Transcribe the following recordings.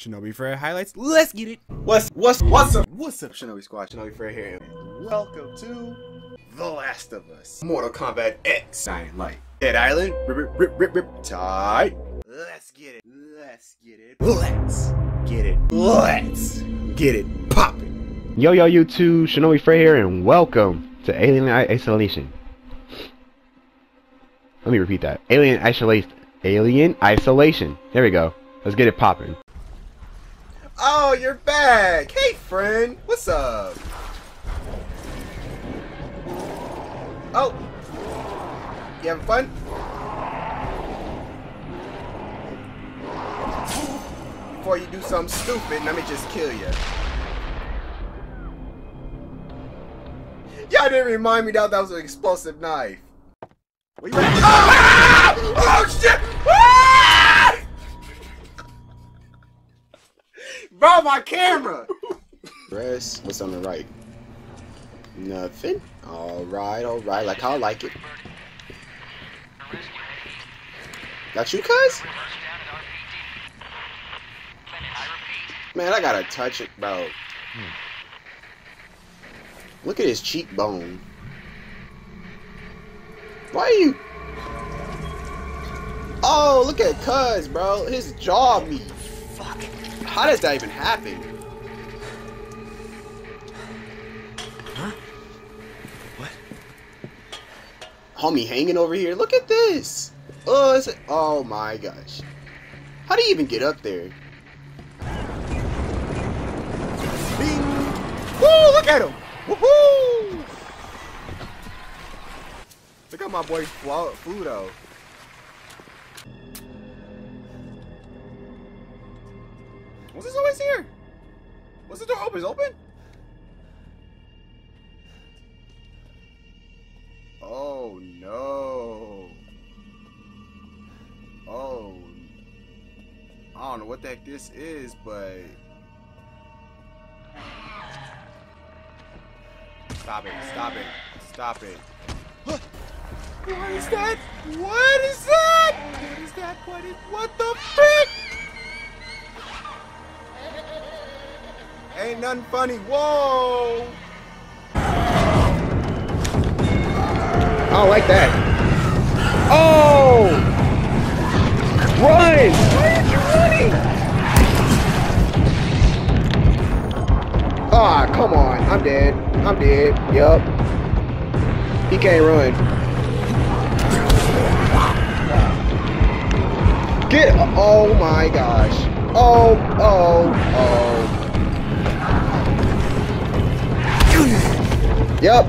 Shinobi Fred highlights. Let's get it. What's what's what's up? What's up, Shinobi Squad? Shinobi Fred here. and Welcome to The Last of Us. Mortal Kombat X. Dying Light. Dead Island. Rip rip rip rip. Tight. Let's get it. Let's get it. Let's get it. Let's get it popping. Yo yo YouTube, Shinobi Fred here and welcome to Alien Isolation. Let me repeat that. Alien Isolation. Alien Isolation. There we go. Let's get it popping. Oh, you're back. Hey, friend. What's up? Oh. You having fun? Before you do something stupid, let me just kill you. Y'all didn't remind me that that was an explosive knife. Ready? Ah! Oh shit! Bro, my camera! Press, what's on the right? Nothing. Alright, alright, like I like it. That you, cuz? Man, I gotta touch it, bro. Look at his cheekbone. Why are you? Oh, look at Cuz, bro. His jaw meat. How does that even happen? Huh? What? Homie hanging over here. Look at this. Oh, it's a, oh my gosh. How do you even get up there? Bing. Woo, look at him. Woohoo! Look at my boy Flo- Was this always here? Was the door always open? Oh no. Oh. I don't know what the heck this is, but. Stop it, stop it, stop it. What is that? What is that? What is that? What is. What the frick? Ain't nothing funny. Whoa! I don't like that. Oh! Run! Why are you running? Ah, come on. I'm dead. I'm dead. Yup. He can't run. Get. Oh my gosh. Oh, oh, oh. Yup.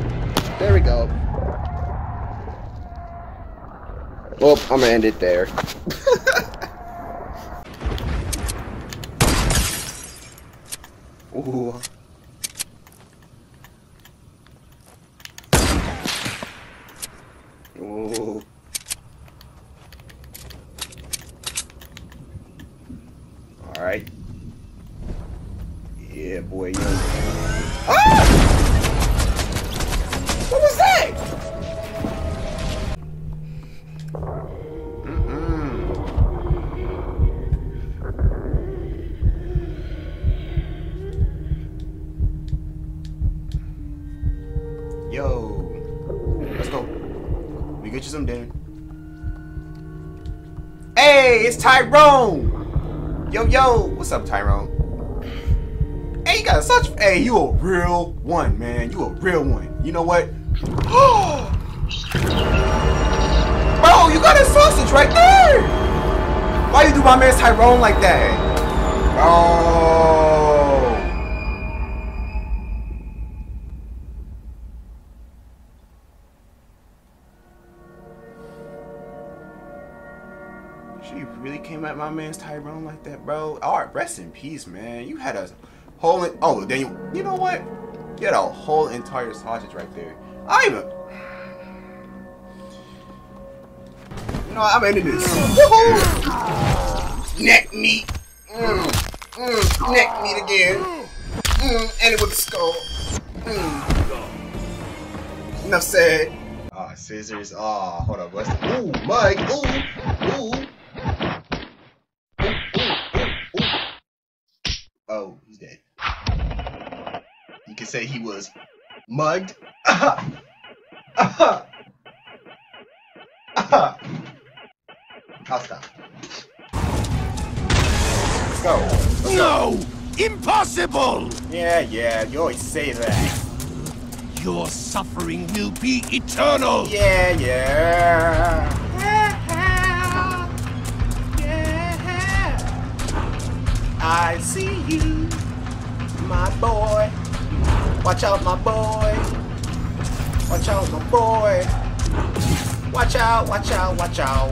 There we go. Well, I'm gonna end it there. Ooh. Ooh. All right. Yeah, boy. Ah! Tyrone! Yo, yo! What's up, Tyrone? Hey, you got such. Hey, you a real one, man. You a real one. You know what? Bro, you got a sausage right there! Why you do my man Tyrone like that? Bro. At my man's Tyrone like that, bro. Alright, rest in peace, man. You had a whole. In- oh, then you. You know what? You had a whole entire sausage right there. I even. You know? I'm ending this. Neck meat. Mm, mm, neck meat again. Mm, and it with the skull. Mm. Enough said. Ah, scissors. Ah, hold up. What's Ooh, Mike. Ooh, ooh. Oh, he's dead. You could say he was mugged. I'll stop. Let's go. Let's go. No! Impossible! Yeah, yeah, you always say that. Your suffering will be eternal! Yeah, Yeah, yeah. I see you, my boy. Watch out, my boy. Watch out, my boy. Watch out, watch out, watch out.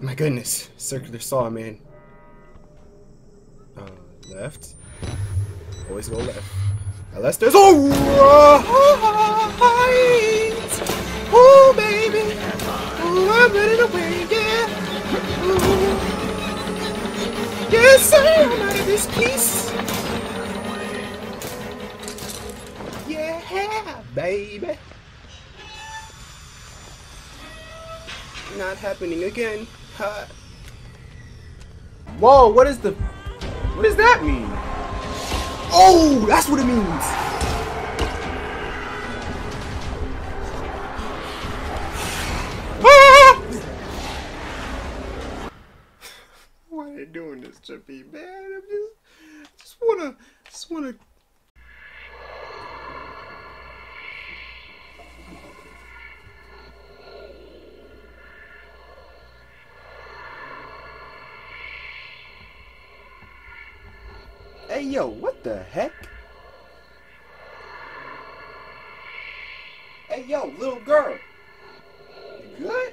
My goodness, circular saw, man. Uh, left. Always go left. Unless there's oh, right. oh baby, oh I'm running away, yeah. Ooh. Yes, sir, I'm out of this piece. Baby. Not happening again. Huh. Whoa, what is the... What does that mean? Oh, that's what it means. Ah! Why are they doing this to me, man? I'm just, just wanna, just wanna. Hey yo, what the heck? Hey yo, little girl. You good?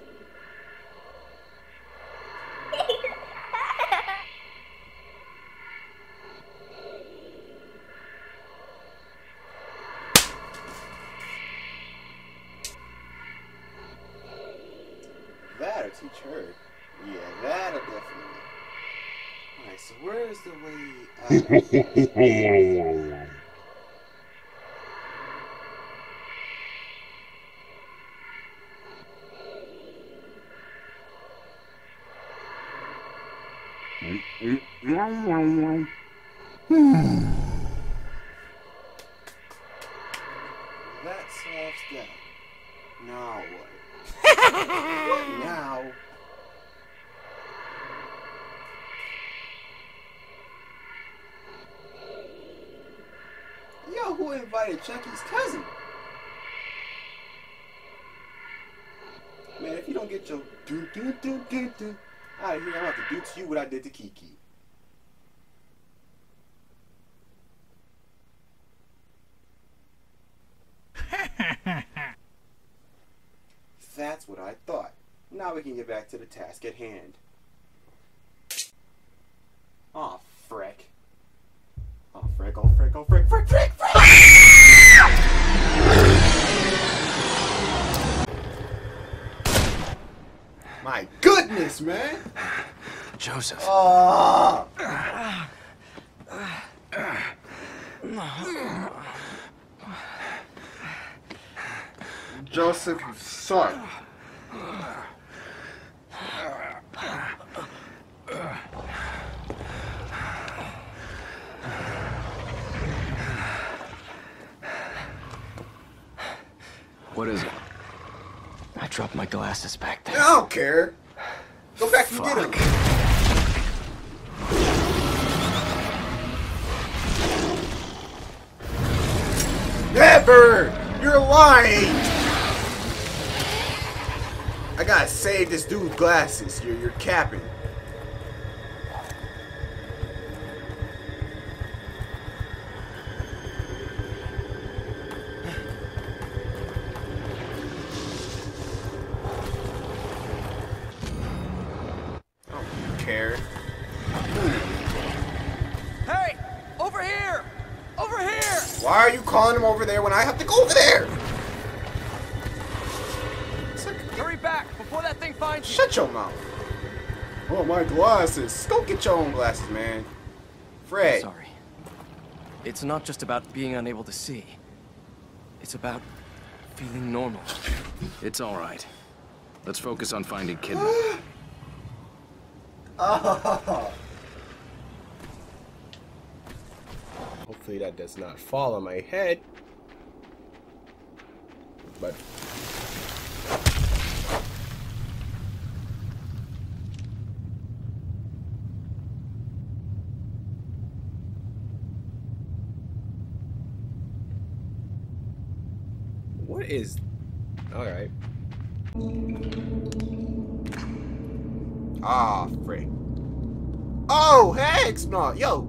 That'll teach her. Yeah, that'll definitely. Alright, so where's the way uh, out? That solves that. Now what? what now? Yo, who invited Chucky's cousin? Man, if you don't get your do do do do do out of here, I'm gonna have to do to you what I did to Kiki. That's what I thought. Now we can get back to the task at hand. Aw, oh, frick. Oh, frick, oh, frick, oh, frick, frick, frick, frick! My goodness, man! Joseph. Oh! Joseph, you son. What is it? I dropped my glasses back there. I don't care. Go back and get him. Never! You're lying! I gotta save this dude's glasses. You're, you're capping. I have to go over there? Like- Hurry back before that thing finds you! Shut your mouth. Oh, my glasses. Go get your own glasses, man. Fred. Sorry. It's not just about being unable to see. It's about feeling normal. It's all right. Let's focus on finding Kidman. Oh. Ah. Hopefully that does not fall on my head. What is Alright. Ah, frick. Oh, heck no. Yo.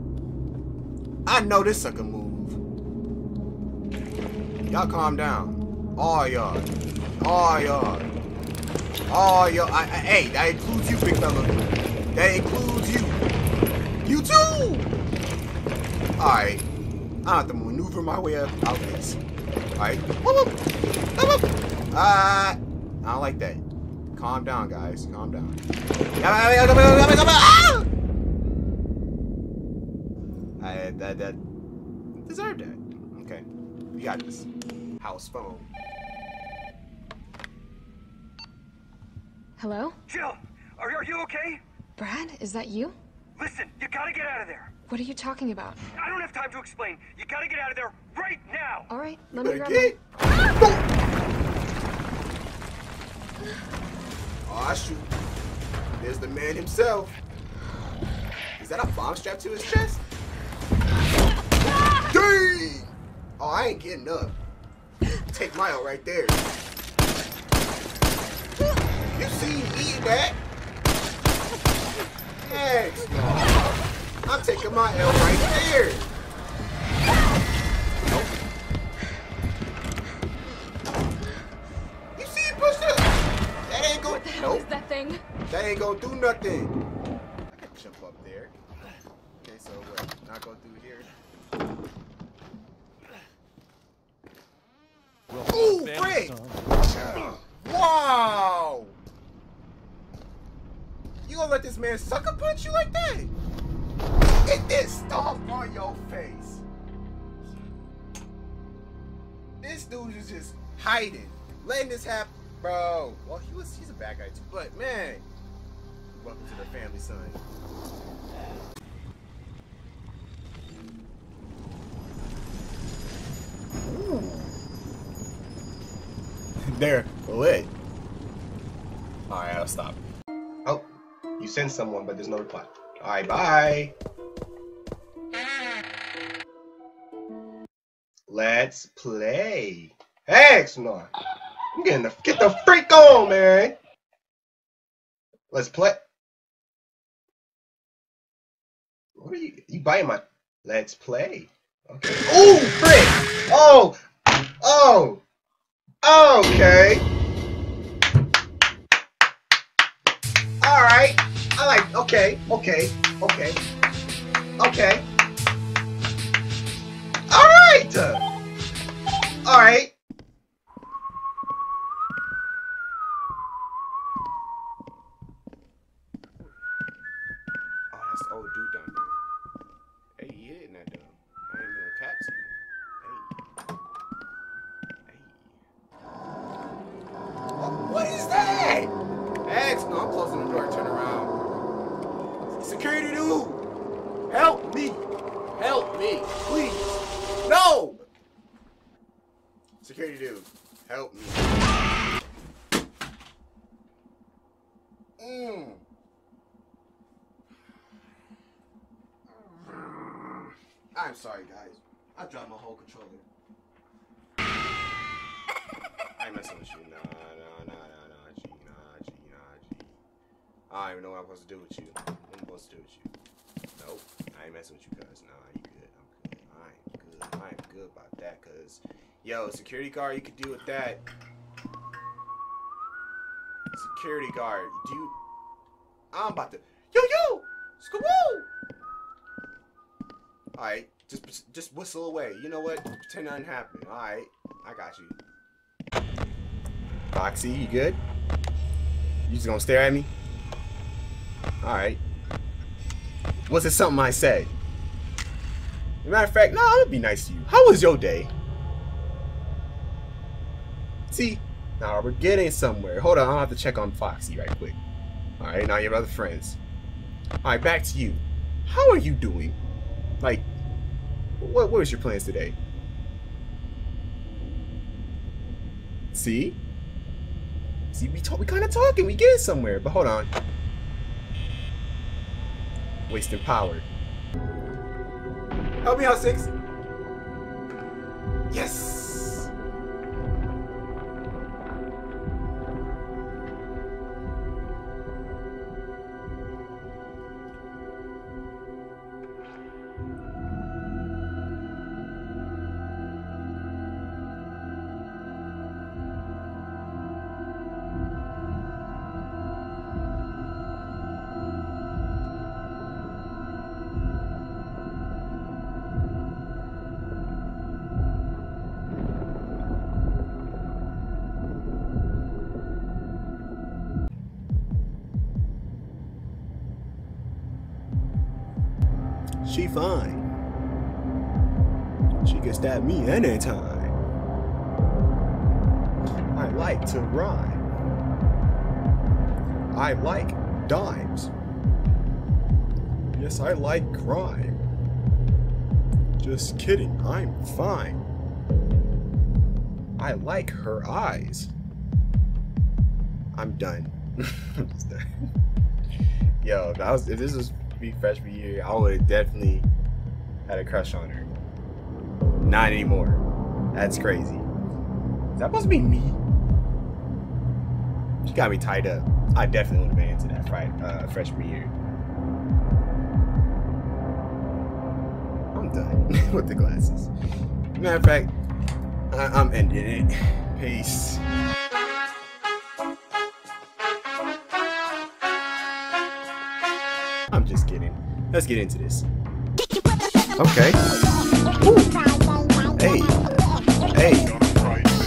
I know this sucker move. Y'all calm down. All y'all. All y'all. I, I, hey, that includes you, big fella. That includes you. You too! Alright. I have to maneuver my way out of this. Alright. Whoop. Uh, I don't like that. Calm down, guys. Calm down. Ah! I, that, that deserved that. Okay. We got this. House phone. Hello? Jill, are, are you okay? Brad, is that you? Listen, you gotta get out of there. What are you talking about? I don't have time to explain. You gotta get out of there right now. All right, let me Better grab get. my... Oh, shoot. There's the man himself. Is that a bomb strapped to his chest? Ah! Dang! Oh, I ain't getting up. Take my L right there. You see me that? Heck no. I'm taking my L right there. Nope. You see it pushed up? That ain't going What the nope. that thing? That ain't gonna do nothing. I can jump up there. Okay, so what? Not go through here. Frank! Wow! You gonna let this man sucker punch you like that? Get this stuff on your face. This dude is just hiding, letting this happen, bro. Well, he was—he's a bad guy too, but man, welcome to the family, son. They're lit. Alright, I'll stop. Oh, you sent someone, but there's no reply. Alright, bye. Let's play. Heck no. I'm getting the get the freak on, man. Let's play. What are you you biting my let's play. Okay. Oh frick! Oh! Oh! Okay. Alright. I like okay, okay, okay. Okay. Alright! Alright. Oh, Security dude, help me. Help me, please. No. Security dude, help me. Mm. I'm sorry, guys. I dropped my whole controller. I ain't messing with you. Nah, nah, nah, nah, nah, G, nah, G, nah, G. I don't even know what I'm supposed to do with you. I'm supposed to do with you? Nope. I ain't messing with you, cuz. Nah, you good. I'm good. I ain't good. I good about that, cuz. Yo, security guard, you could deal with that. Security guard, do you... I'm about to... Yo, yo! Skawoo! Alright, just just whistle away. You know what? Pretend nothing happened. Alright, I got you. Foxy, you good? You just gonna stare at me? Alright. Was it something I said? Matter of fact, no, I'm gonna be nice to you. How was your day? See, now we're getting somewhere. Hold on, I'll have to check on Foxy right quick. Alright, now your other friends. Alright, back to you. How are you doing? Like, What, what was your plans today? See? See, we talk, we kind of talking, we get somewhere, but hold on. Wasting power. Help me out, Six. Yes! She fine. She can stab me anytime. I like to rhyme. I like dimes. Yes, I like crime. Just kidding, I'm fine. I like her eyes. I'm done. Yo, I was, if this was freshman year, I would have definitely had a crush on her. Not anymore. That's crazy. Is that to be me? She got me tied up. I definitely would have been into that fright, uh, freshman year. I'm done with the glasses. Matter of fact, I- I'm ending it. Peace. I'm just kidding. Let's get into this. Okay. Ooh. Hey. Hey.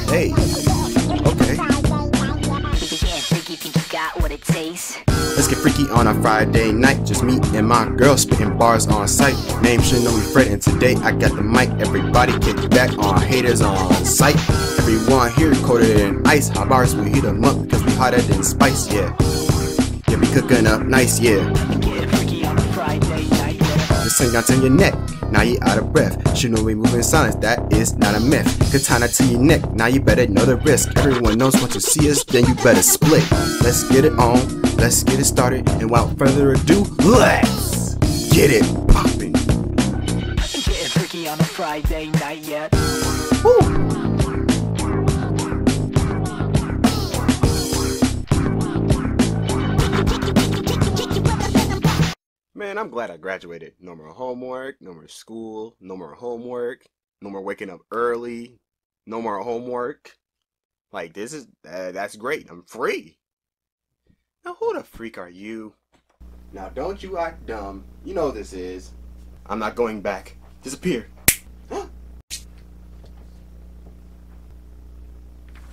Hey. Okay. Let's get freaky on a Friday night. Just me and my girl spitting bars on site. Name Shinobi Fred, and today I got the mic. Everybody kick back on haters on sight. Everyone here coated in ice. Hot bars we heat 'em up because we hotter than spice. Yeah. Yeah, we cooking up nice. Yeah. Down to your neck. Now you out of breath. We move in silence. That is not a myth. Katana to your neck. Now you better know the risk. Everyone knows once you see us, then you better split. Let's get it on. Let's get it started. And without further ado, let's get it popping. Getting freaky on a Friday night yet. Woo. Man, I'm glad I graduated. No more homework, no more school, no more homework, no more waking up early, no more homework. Like this is uh, that's great. I'm free. Now who the freak are you? Now don't you act dumb. You know this is. I'm not going back. Disappear.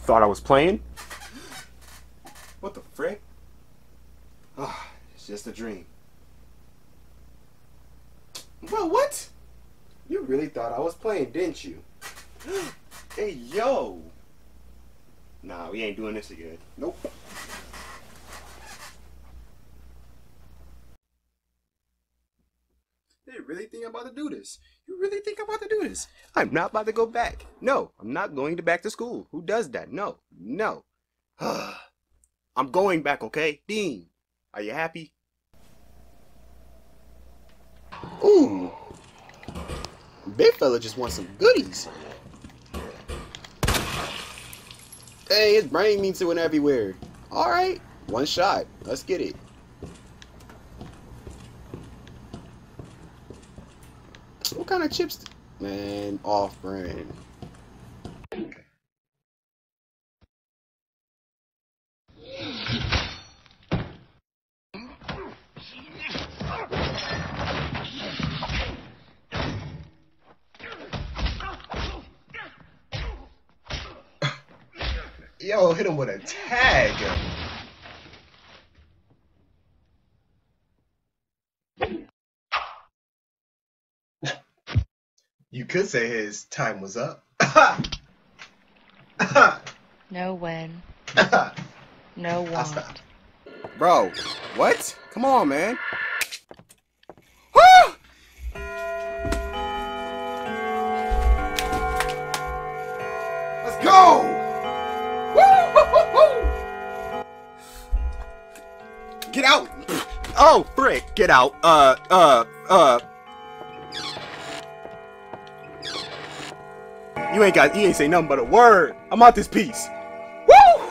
Thought I was playing? What the frick? Ah, it's just a dream. Well, what? You really thought I was playing, didn't you? hey, yo! Nah, we ain't doing this again. Nope. They really think I'm about to do this. You really think I'm about to do this? I'm not about to go back. No, I'm not going to back to school. Who does that? No, no. I'm going back, okay? Dean, are you happy? Ooh. Big fella just wants some goodies. Hey, his brain means it went everywhere. Alright, one shot. Let's get it. What kind of chips? Man, off brand. Yo, hit him with a tag. You could say his time was up. No when. No I want. Bro, what? Come on, man. Get out. Uh, uh, uh. You ain't got. You ain't say nothing but a word. I'm out this piece. Woo!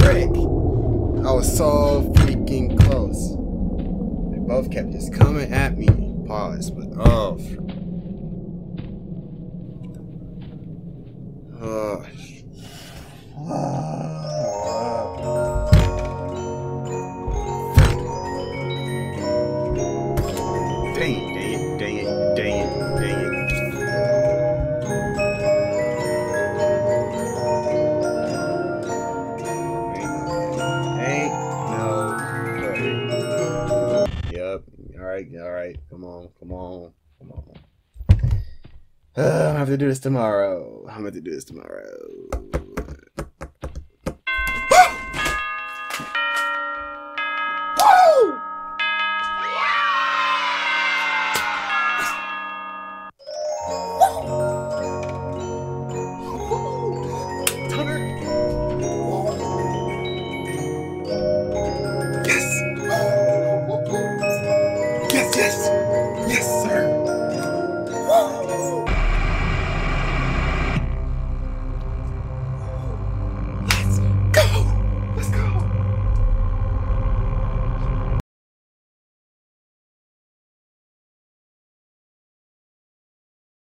Frick! I was so freaking close. They both kept just coming at me. Pause, but oh. Oh. Come on. come on. Uh, I'm gonna have to do this tomorrow. I'm gonna have to do this tomorrow.